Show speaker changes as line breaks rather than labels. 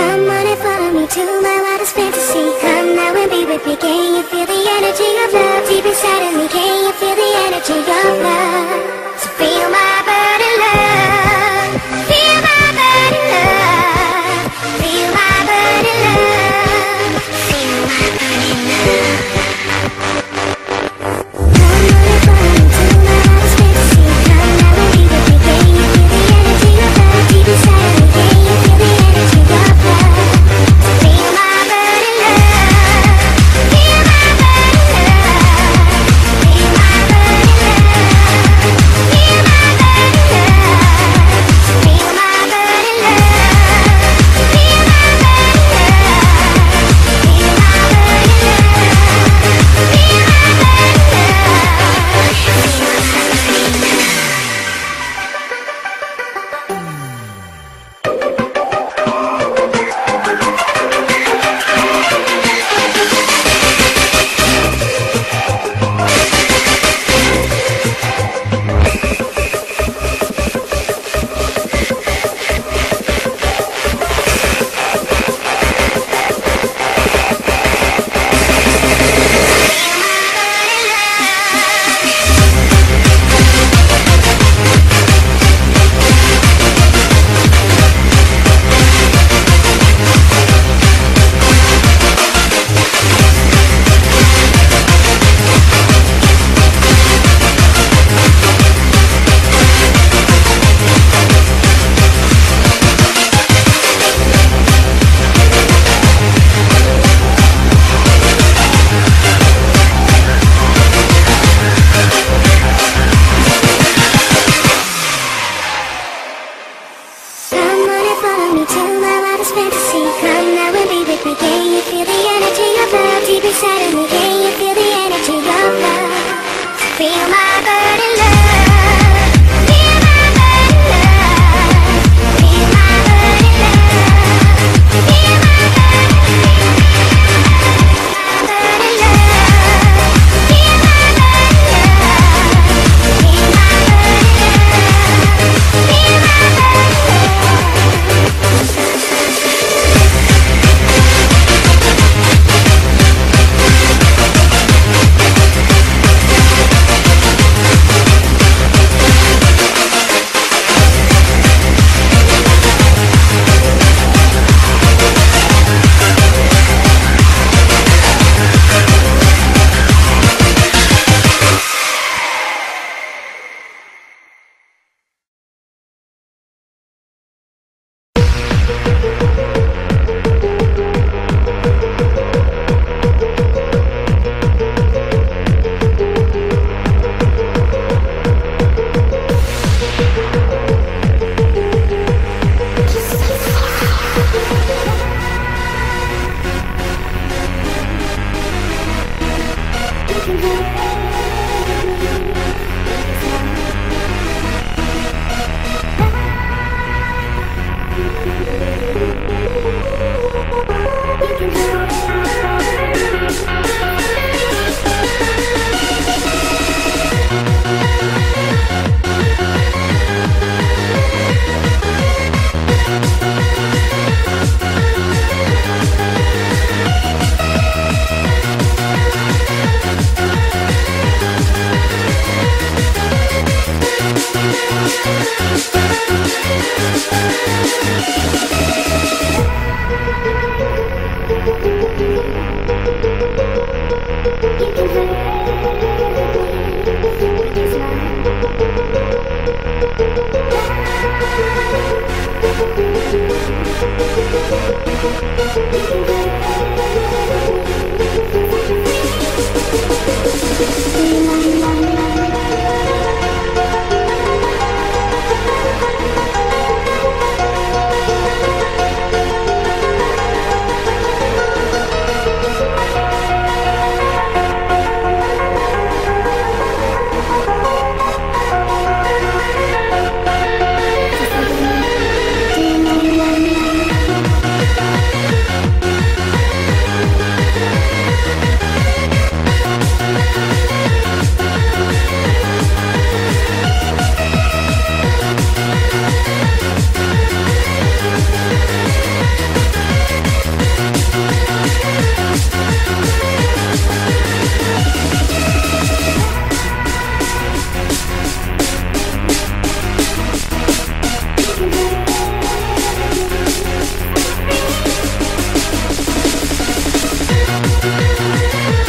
Come on and follow me to my wildest fantasy Come now and be with me, can you feel the energy of love? Deep inside of me, can you feel the energy of love? fantasy. No.